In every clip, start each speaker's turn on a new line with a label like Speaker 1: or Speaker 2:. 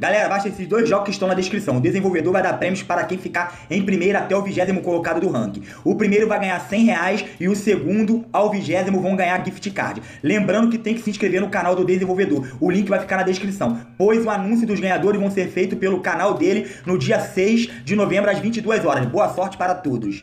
Speaker 1: Galera, baixa esses dois jogos que estão na descrição. O desenvolvedor vai dar prêmios para quem ficar em primeiro até o vigésimo colocado do ranking. O primeiro vai ganhar 100 reais e o segundo ao vigésimo vão ganhar gift card. Lembrando que tem que se inscrever no canal do desenvolvedor. O link vai ficar na descrição, pois o anúncio dos ganhadores vão ser feito pelo canal dele no dia 6 de novembro às 22 horas. Boa sorte para todos.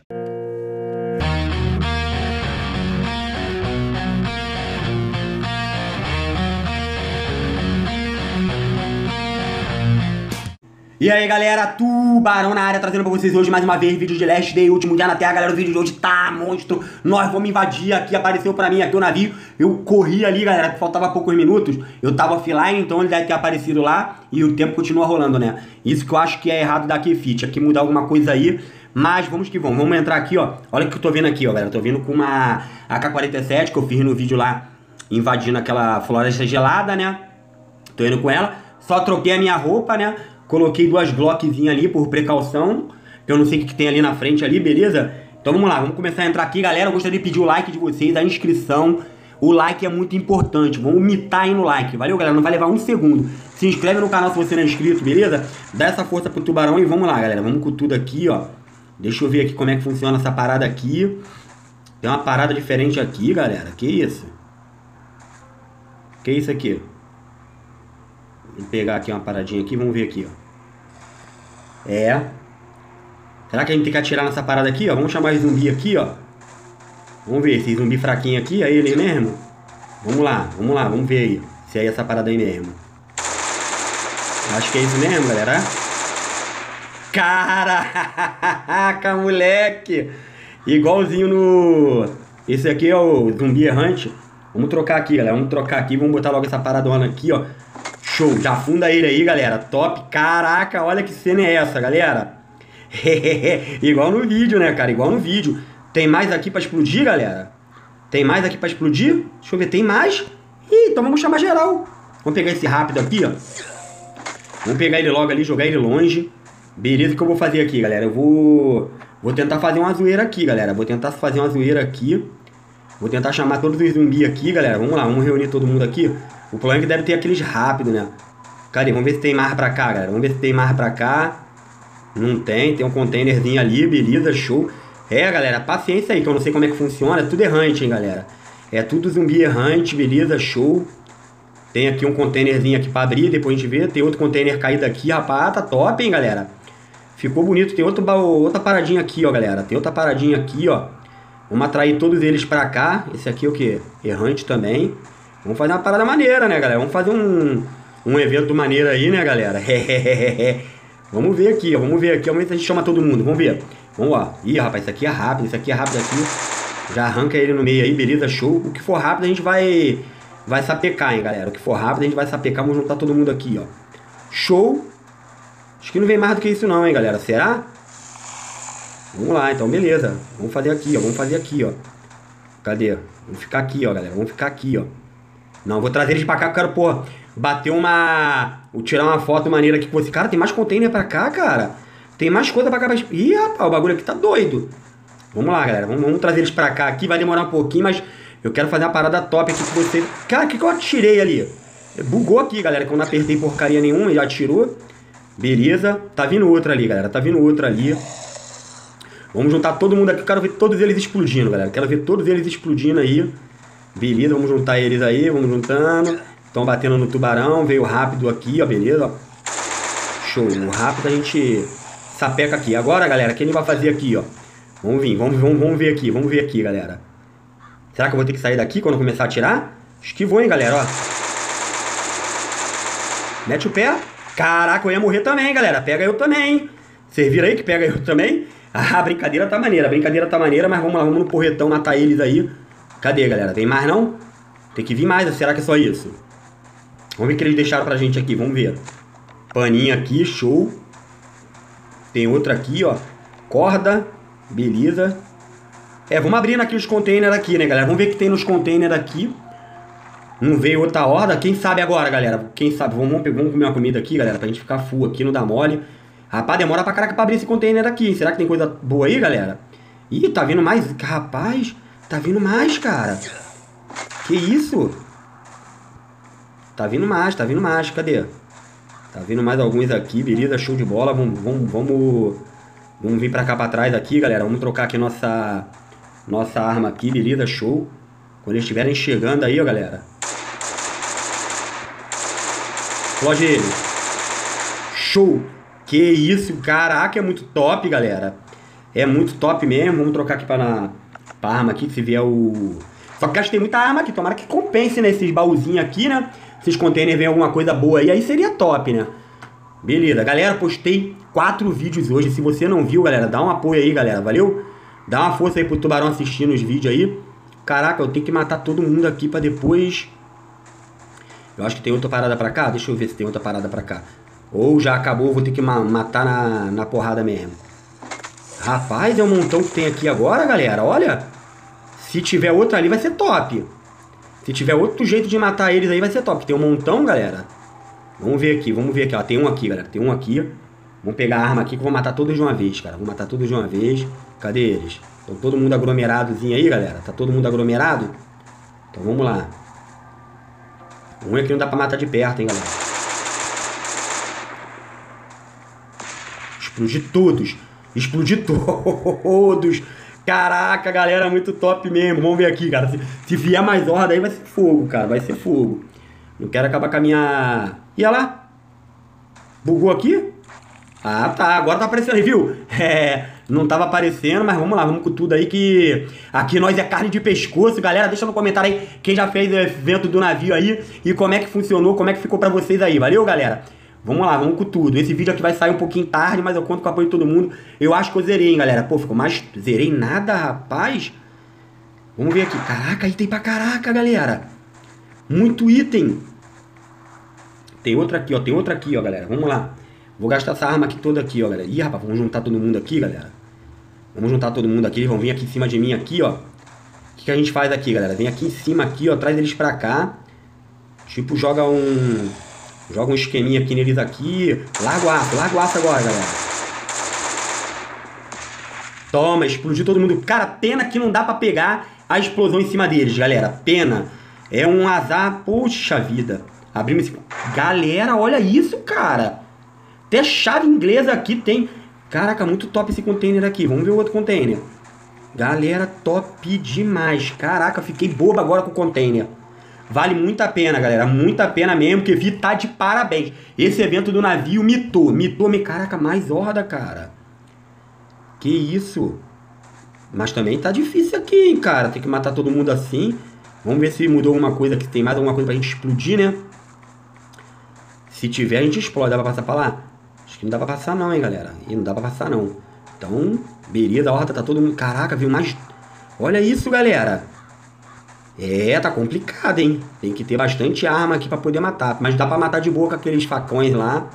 Speaker 1: E aí galera, Tubarão na área, trazendo pra vocês hoje mais uma vez vídeo de Last Day, último dia na Terra, galera, o vídeo de hoje tá monstro, nós vamos invadir aqui, apareceu pra mim aqui o navio, eu corri ali galera, faltava poucos minutos, eu tava offline, então ele deve ter aparecido lá e o tempo continua rolando, né, isso que eu acho que é errado da Kefit, aqui mudar alguma coisa aí, mas vamos que vamos, vamos entrar aqui ó, olha o que eu tô vendo aqui ó galera, tô vendo com uma AK-47 que eu fiz no vídeo lá, invadindo aquela floresta gelada, né, tô indo com ela, só troquei a minha roupa, né, Coloquei duas Glockzinhas ali por precaução. Eu não sei o que, que tem ali na frente ali, beleza? Então vamos lá, vamos começar a entrar aqui, galera. Eu gostaria de pedir o like de vocês, a inscrição. O like é muito importante. Vamos mitar aí no like. Valeu, galera? Não vai levar um segundo. Se inscreve no canal se você não é inscrito, beleza? Dá essa força pro tubarão e vamos lá, galera. Vamos com tudo aqui, ó. Deixa eu ver aqui como é que funciona essa parada aqui. Tem uma parada diferente aqui, galera. Que isso? Que isso aqui? Vou pegar aqui uma paradinha aqui, vamos ver aqui, ó. É. Será que a gente tem que atirar nessa parada aqui, ó? Vamos chamar esse zumbi aqui, ó. Vamos ver, esse zumbi fraquinho aqui, é ele mesmo? Vamos lá, vamos lá, vamos ver aí. Se é essa parada aí mesmo. Acho que é isso mesmo, galera. Caraca, moleque! Igualzinho no... Esse aqui é o zumbi errante. Vamos trocar aqui, galera. Vamos trocar aqui. Vamos botar logo essa paradona aqui, ó. Show, já afunda ele aí, galera. Top. Caraca, olha que cena é essa, galera. Igual no vídeo, né, cara? Igual no vídeo. Tem mais aqui pra explodir, galera? Tem mais aqui pra explodir? Deixa eu ver, tem mais? Ih, então vamos chamar geral. Vamos pegar esse rápido aqui, ó. Vamos pegar ele logo ali, jogar ele longe. Beleza, o que eu vou fazer aqui, galera? Eu vou... Vou tentar fazer uma zoeira aqui, galera. Vou tentar fazer uma zoeira aqui. Vou tentar chamar todos os zumbis aqui, galera. Vamos lá, vamos reunir todo mundo aqui. O problema é que deve ter aqueles rápidos, né? Cadê? Vamos ver se tem mais pra cá, galera. Vamos ver se tem mais pra cá. Não tem, tem um containerzinho ali, beleza, show. É, galera, paciência aí, que eu não sei como é que funciona. É tudo errante, hein, galera. É tudo zumbi errante, beleza, show. Tem aqui um containerzinho aqui pra abrir, depois a gente vê. Tem outro container caído aqui, rapaz. Tá top, hein, galera. Ficou bonito. Tem outro, outra paradinha aqui, ó, galera. Tem outra paradinha aqui, ó. Vamos atrair todos eles pra cá. Esse aqui é o que? Errante também. Vamos fazer uma parada maneira, né, galera? Vamos fazer um, um evento maneiro aí, né, galera? vamos ver aqui. Vamos ver aqui. Vamos ver se a gente chama todo mundo. Vamos ver. Vamos lá. Ih, rapaz, isso aqui é rápido. Isso aqui é rápido aqui. Já arranca ele no meio aí, beleza? Show. O que for rápido a gente vai vai sapecar, hein, galera? O que for rápido a gente vai sapecar. Vamos juntar todo mundo aqui, ó. Show. Acho que não vem mais do que isso não, hein, galera? Será? Vamos lá, então, beleza. Vamos fazer aqui, ó. Vamos fazer aqui, ó. Cadê? Vamos ficar aqui, ó, galera. Vamos ficar aqui, ó. Não, vou trazer eles pra cá, eu quero, pô, bater uma... Tirar uma foto maneira aqui com você. Cara, tem mais container pra cá, cara. Tem mais coisa pra cá. Pra... Ih, rapaz, o bagulho aqui tá doido. Vamos lá, galera. Vamos, vamos, trazer eles pra cá aqui. Vai demorar um pouquinho, mas eu quero fazer uma parada top aqui com vocês. Cara, o que, que eu atirei ali? Bugou aqui, galera, que eu não apertei porcaria nenhuma. Já atirou. Beleza. Tá vindo outra ali, galera. Tá vindo outra ali. Vamos juntar todo mundo aqui. Eu quero ver todos eles explodindo, galera. Quero ver todos eles explodindo aí. Beleza, vamos juntar eles aí, vamos juntando. Estão batendo no tubarão, veio rápido aqui, ó, beleza? Show, rápido a gente sapeca aqui. Agora, galera, o que a gente vai fazer aqui, ó? Vamos vir, vamos, vamos, vamos ver aqui, vamos ver aqui, galera. Será que eu vou ter que sair daqui quando começar a atirar? Acho que vou, hein, galera, ó. Mete o pé. Caraca, eu ia morrer também, galera. Pega eu também, hein? Vocês viram aí que pega eu também? Ah, a brincadeira tá maneira, brincadeira tá maneira, mas vamos lá, vamos no porretão matar eles aí. Cadê, galera? Tem mais não? Tem que vir mais, será que é só isso? Vamos ver o que eles deixaram pra gente aqui, vamos ver. Paninho aqui, show. Tem outra aqui, ó. Corda, beleza. É, vamos abrindo aqui os containers aqui, né, galera? Vamos ver o que tem nos containers aqui. Não veio outra horda. Quem sabe agora, galera? Quem sabe? Vamos, vamos comer uma comida aqui, galera, pra gente ficar full aqui, não dá mole. Rapaz, demora pra caraca pra abrir esse container aqui. Será que tem coisa boa aí, galera? Ih, tá vindo mais... Rapaz... Tá vindo mais, cara. Que isso? Tá vindo mais, tá vindo mais. Cadê? Tá vindo mais alguns aqui, beleza? Show de bola. Vamos, vamos, vamos, vamos vir pra cá pra trás aqui, galera. Vamos trocar aqui nossa, nossa arma aqui, beleza? Show. Quando eles estiverem chegando aí, ó, galera. Explode ele. Show. Que isso, caraca, é muito top, galera. É muito top mesmo. Vamos trocar aqui pra, na, arma aqui, se vier o... Só que gastei muita arma aqui. Tomara que compense nesses baúzinhos aqui, né? Esses containers vem alguma coisa boa aí, aí seria top, né? Beleza, galera, postei quatro vídeos hoje. Se você não viu, galera, dá um apoio aí, galera, valeu? Dá uma força aí pro Tubarão assistindo os vídeos aí. Caraca, eu tenho que matar todo mundo aqui pra depois... Eu acho que tem outra parada pra cá. Deixa eu ver se tem outra parada pra cá. Ou já acabou, vou ter que ma matar na, na porrada mesmo. Rapaz, é um montão que tem aqui agora, galera. Olha. Se tiver outra ali, vai ser top. Se tiver outro jeito de matar eles aí, vai ser top. Tem um montão, galera. Vamos ver aqui, vamos ver aqui. Ó, tem um aqui, galera. Tem um aqui. Vamos pegar a arma aqui que eu vou matar todos de uma vez, cara. Vou matar todos de uma vez. Cadê eles? Estão todo mundo aglomeradozinho aí, galera? Tá todo mundo aglomerado? Então vamos lá. O ruim é que não dá pra matar de perto, hein, galera. Explodir todos. Explodir todos. Caraca, galera, muito top mesmo. Vamos ver aqui, cara. Se, se vier mais horda aí, vai ser fogo, cara. Vai ser fogo. Não quero acabar com a minha... E olha lá. Bugou aqui? Ah, tá. Agora tá aparecendo aí, viu? É, não tava aparecendo, mas vamos lá. Vamos com tudo aí que... Aqui nós é carne de pescoço. Galera, deixa no comentário aí quem já fez o evento do navio aí e como é que funcionou, como é que ficou pra vocês aí. Valeu, galera? Vamos lá, vamos com tudo. Esse vídeo aqui vai sair um pouquinho tarde, mas eu conto com o apoio de todo mundo. Eu acho que eu zerei, hein, galera. Pô, ficou mais... Zerei nada, rapaz. Vamos ver aqui. Caraca, item pra caraca, galera. Muito item. Tem outra aqui, ó. Tem outra aqui, ó, galera. Vamos lá. Vou gastar essa arma aqui toda aqui, ó, galera. Ih, rapaz, vamos juntar todo mundo aqui, galera. Vamos juntar todo mundo aqui. Eles vão vir aqui em cima de mim aqui, ó. O que, que a gente faz aqui, galera? Vem aqui em cima aqui, ó. Traz eles pra cá. Tipo, joga um... Joga um esqueminha aqui neles aqui. Larga aço, aço agora, galera. Toma, explodiu todo mundo. Cara, pena que não dá pra pegar a explosão em cima deles, galera. Pena. É um azar. Poxa vida. Abrimos esse... Galera, olha isso, cara. Até chave inglesa aqui tem. Caraca, muito top esse container aqui. Vamos ver o outro container. Galera, top demais. Caraca, fiquei boba agora com o container. Vale muito a pena, galera. Muito a pena mesmo, que Vi tá de parabéns. Esse evento do navio mitou. Mitou, me caraca, mais horda, cara. Que isso. Mas também tá difícil aqui, hein, cara. Tem que matar todo mundo assim. Vamos ver se mudou alguma coisa, que tem mais alguma coisa pra gente explodir, né? Se tiver, a gente explode. Dá pra passar pra lá? Acho que não dá pra passar não, hein, galera. E não dá pra passar não. Então, beleza, a horta tá todo mundo... Caraca, viu mais... Olha isso, galera. É, tá complicado, hein? Tem que ter bastante arma aqui pra poder matar. Mas dá pra matar de boa com aqueles facões lá.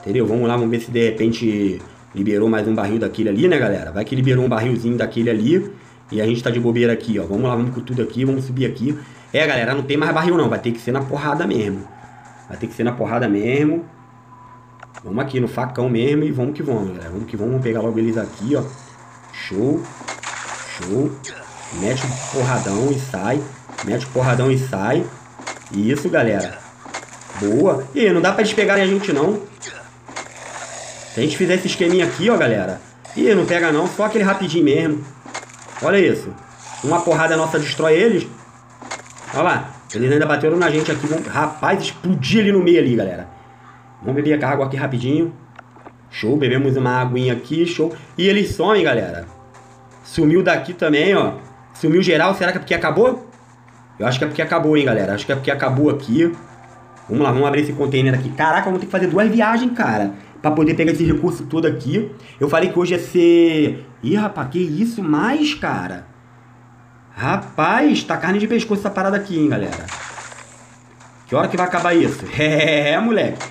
Speaker 1: Entendeu? Vamos lá, vamos ver se de repente liberou mais um barril daquele ali, né, galera? Vai que liberou um barrilzinho daquele ali. E a gente tá de bobeira aqui, ó. Vamos lá, vamos com tudo aqui, vamos subir aqui. É, galera, não tem mais barril não. Vai ter que ser na porrada mesmo. Vai ter que ser na porrada mesmo. Vamos aqui no facão mesmo e vamos que vamos, galera. Vamos que vamos, vamos pegar logo eles aqui, ó. Show. Show. Mete um porradão e sai. Mete um porradão e sai. Isso, galera. Boa. E não dá pra eles pegarem a gente, não. Se a gente fizer esse esqueminha aqui, ó, galera. Ih, não pega não. Só aquele rapidinho mesmo. Olha isso. Uma porrada nossa destrói eles. Olha lá. Eles ainda bateram na gente aqui. Rapaz, explodir ali no meio ali, galera. Vamos beber a água aqui rapidinho. Show. Bebemos uma aguinha aqui. Show. E eles somem, galera. Sumiu daqui também, ó. Sumiu geral, será que é porque acabou? Eu acho que é porque acabou, hein, galera. Acho que é porque acabou aqui. Vamos lá, vamos abrir esse container aqui. Caraca, vamos ter que fazer duas viagens, cara. Pra poder pegar esse recurso todo aqui. Eu falei que hoje ia ser... Ih, rapaz, que isso mais, cara? Rapaz, tá carne de pescoço essa parada aqui, hein, galera. Que hora que vai acabar isso? É, moleque.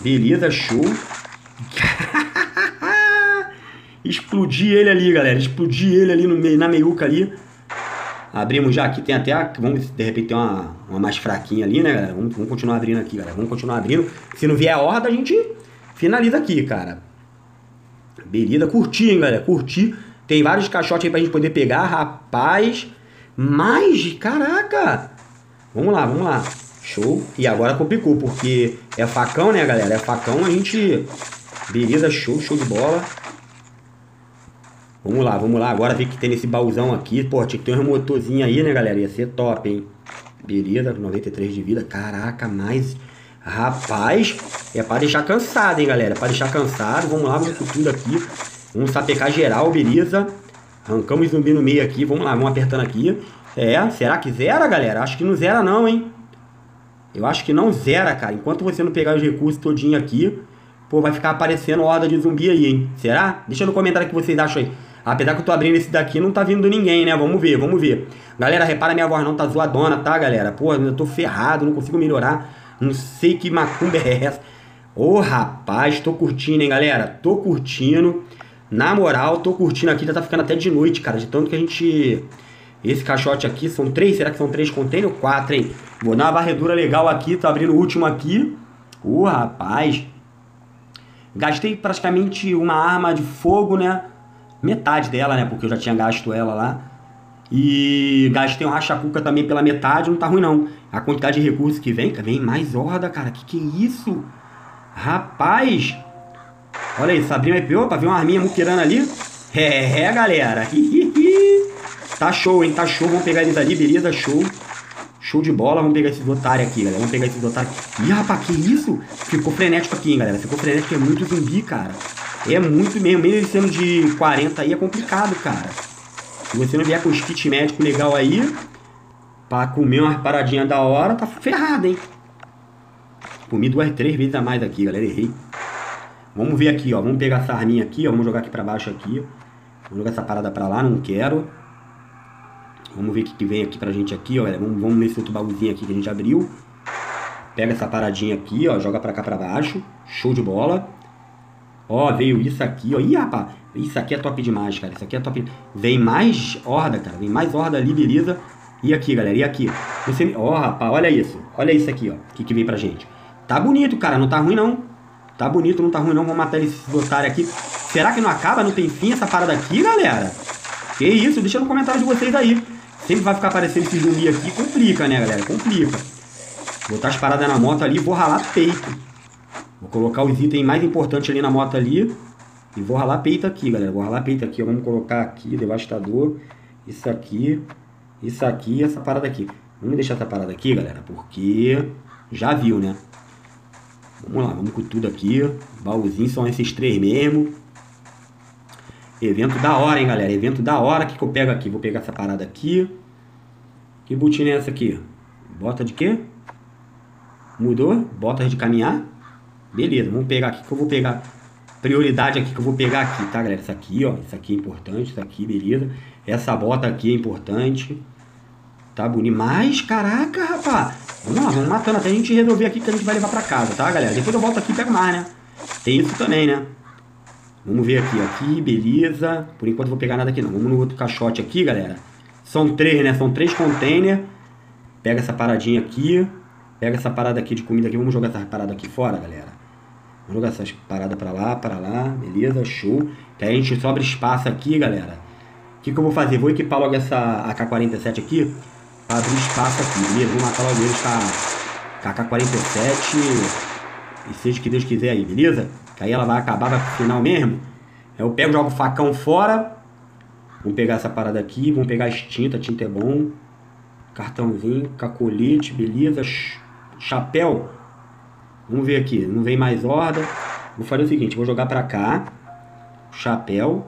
Speaker 1: Beleza, show. Explodir ele ali, galera. Explodir ele ali no meio, na meiuca ali. Abrimos já aqui, tem até a, Vamos, de repente, tem uma, uma mais fraquinha ali, né, galera? Vamos, vamos continuar abrindo aqui, galera. Vamos continuar abrindo. Se não vier a horda, a gente finaliza aqui, cara. Beleza, curti, hein, galera? Curti. Tem vários caixotes aí pra gente poder pegar, rapaz. Mais, caraca. Vamos lá, vamos lá. Show. E agora complicou, porque é facão, né, galera? É facão, a gente... Beleza, show, show de bola. Vamos lá, vamos lá. Agora ver que tem nesse baúzão aqui. Pô, tinha que ter um remotorzinho aí, né, galera? Ia ser top, hein? Beleza, 93 de vida. Caraca, mais... Rapaz, é pra deixar cansado, hein, galera? É pra deixar cansado. Vamos lá, vamos com tudo aqui. Vamos sapecar geral, beleza? Arrancamos zumbi no meio aqui. Vamos lá, vamos apertando aqui. É, será que zera, galera? Acho que não zera não, hein? Eu acho que não zera, cara. Enquanto você não pegar os recursos todinho aqui, pô, vai ficar aparecendo horda de zumbi aí, hein? Será? Deixa no comentário o que vocês acham aí. Apesar que eu tô abrindo esse daqui, não tá vindo ninguém, né? Vamos ver, vamos ver. Galera, repara minha voz não tá zoadona, tá, galera? Pô, eu tô ferrado, não consigo melhorar. Não sei que macumba é essa. Ô, rapaz, tô curtindo, hein, galera? Tô curtindo. Na moral, tô curtindo aqui. Já tá ficando até de noite, cara. De tanto que a gente esse caixote aqui são três, será que são três containers? Quatro, hein? Vou dar uma varredura legal aqui, tô abrindo o último aqui. Uh, rapaz. Gastei praticamente uma arma de fogo, né? Metade dela, né? Porque eu já tinha gasto ela lá. E gastei um racha-cuca também pela metade, não tá ruim não. A quantidade de recursos que vem, vem mais horda, cara. Que que é isso? Rapaz! Olha isso, abri uma Opa, viu uma arminha muquirana ali? É, é galera. Tá show, hein? Tá show. Vamos pegar eles ali, beleza? Show. Show de bola. Vamos pegar esses otários aqui, galera. Vamos pegar esses otários. Ih, rapaz, que isso? Ficou frenético aqui, hein, galera. Ficou frenético. É muito zumbi, cara. É muito mesmo. Mesmo sendo de 40 aí, é complicado, cara. Se você não vier com os kit médico legal aí, pra comer uma paradinha da hora, tá ferrado, hein? Comi duas, três vezes a mais aqui, galera. Errei. Vamos ver aqui, ó. Vamos pegar essa arminha aqui, ó. Vamos jogar aqui pra baixo aqui. Vamos jogar essa parada pra lá, não quero. Vamos ver o que, que vem aqui pra gente aqui, ó. Vamos, vamos nesse outro baúzinho aqui que a gente abriu. Pega essa paradinha aqui, ó. Joga pra cá pra baixo. Show de bola. Ó, veio isso aqui, ó. Ih, rapaz. Isso aqui é top demais, cara. Isso aqui é top. Vem mais horda, cara. Vem mais horda ali, beleza. E aqui, galera. E aqui. Você... Ó, rapaz. Olha isso. Olha isso aqui, ó. O que, que vem pra gente. Tá bonito, cara. Não tá ruim, não. Tá bonito, não tá ruim, não. Vamos matar esses otários aqui. Será que não acaba? Não tem fim essa parada aqui, galera? Que isso? Deixa no comentário de vocês aí. Sempre vai ficar aparecendo esse zumbi aqui. Complica, né, galera? Complica. Botar as paradas na moto ali vou ralar peito. Vou colocar os itens mais importantes ali na moto ali. E vou ralar peito aqui, galera. Vou ralar peito aqui. Vamos colocar aqui, devastador. Isso aqui. Isso aqui e essa parada aqui. Vamos deixar essa parada aqui, galera. Porque já viu, né? Vamos lá, vamos com tudo aqui. Baúzinho são esses três mesmo. Evento da hora, hein, galera? Evento da hora. O que, que eu pego aqui? Vou pegar essa parada aqui. Que botina é essa aqui? Bota de quê? Mudou? Botas de caminhar? Beleza, vamos pegar aqui que eu vou pegar. Prioridade aqui que eu vou pegar aqui, tá, galera? Isso aqui, ó. Isso aqui é importante. Isso aqui, beleza. Essa bota aqui é importante. Tá bonito. Mas, caraca, rapaz. Vamos lá, vamos matando até a gente resolver aqui que a gente vai levar pra casa, tá, galera? Depois eu volto aqui e pego mais, né? Tem isso também, né? Vamos ver aqui, aqui, beleza. Por enquanto eu vou pegar nada aqui não. Vamos no outro caixote aqui, galera. São três, né? São três containers. Pega essa paradinha aqui. Pega essa parada aqui de comida aqui. Vamos jogar essa parada aqui fora, galera. Vamos jogar essas paradas pra lá, pra lá. Beleza, show. Que aí a gente sobra espaço aqui, galera. O que, que eu vou fazer? Vou equipar logo essa AK-47 aqui. Pra abrir espaço aqui, beleza? Vou matar logo eles com a, a AK-47. E seja o que Deus quiser aí, beleza? Que aí ela vai acabar, vai pro final mesmo. Eu pego, jogo o facão fora. Vamos pegar essa parada aqui. Vamos pegar as tinta, tinta é bom. Cartãozinho, cacolete, beleza. Chapéu. Vamos ver aqui. Não vem mais horda. Vou fazer o seguinte, vou jogar pra cá. Chapéu.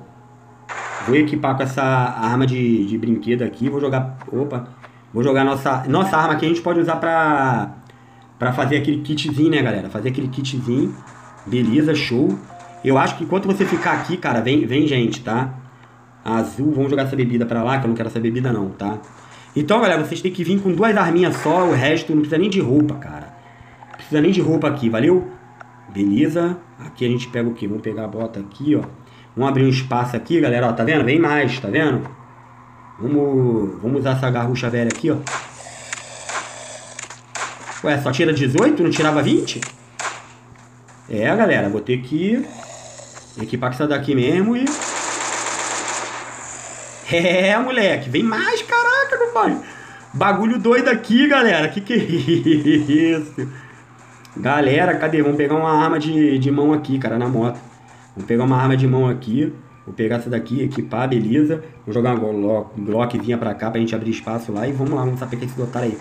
Speaker 1: Vou equipar com essa arma de, de brinquedo aqui. Vou jogar. Opa! Vou jogar nossa. Nossa arma aqui a gente pode usar pra. Pra fazer aquele kitzinho, né, galera? Fazer aquele kitzinho. Beleza, show. Eu acho que enquanto você ficar aqui, cara, vem, vem gente, tá? Azul, vamos jogar essa bebida pra lá, que eu não quero essa bebida não, tá? Então, galera, vocês têm que vir com duas arminhas só, o resto não precisa nem de roupa, cara. Precisa nem de roupa aqui, valeu? Beleza. Aqui a gente pega o quê? Vamos pegar a bota aqui, ó. Vamos abrir um espaço aqui, galera, ó, tá vendo? Vem mais, tá vendo? Vamos, vamos usar essa garrucha velha aqui, ó. Ué, só tira 18? Não tirava 20? É, galera, vou ter que equipar com essa daqui mesmo e... É, moleque, vem mais, caraca, meu pai. Bagulho doido aqui, galera. Que que é isso? Galera, cadê? Vamos pegar uma arma de, de mão aqui, cara, na moto. Vamos pegar uma arma de mão aqui. Vou pegar essa daqui, equipar, beleza. Vou jogar uma Glockzinha pra cá pra gente abrir espaço lá. E vamos lá, vamos saber que esse otário aí.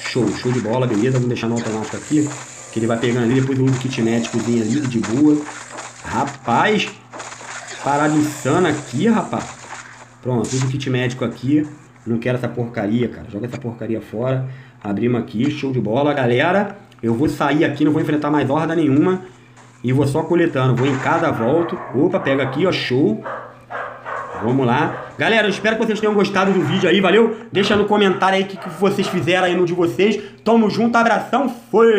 Speaker 1: Show, show de bola, beleza. Vamos deixar no automático aqui. Que ele vai pegando ali, depois eu uso o kit médicozinho ali, de boa. Rapaz, parada insana aqui, rapaz. Pronto, uso o kit médico aqui. Não quero essa porcaria, cara. Joga essa porcaria fora. Abrimos aqui, show de bola. Galera, eu vou sair aqui, não vou enfrentar mais horda nenhuma. E vou só coletando. Vou em cada volta. Opa, pega aqui, ó, show. Vamos lá. Galera, eu espero que vocês tenham gostado do vídeo aí, valeu? Deixa no comentário aí o que, que vocês fizeram aí no de vocês. Tamo junto, abração, foi!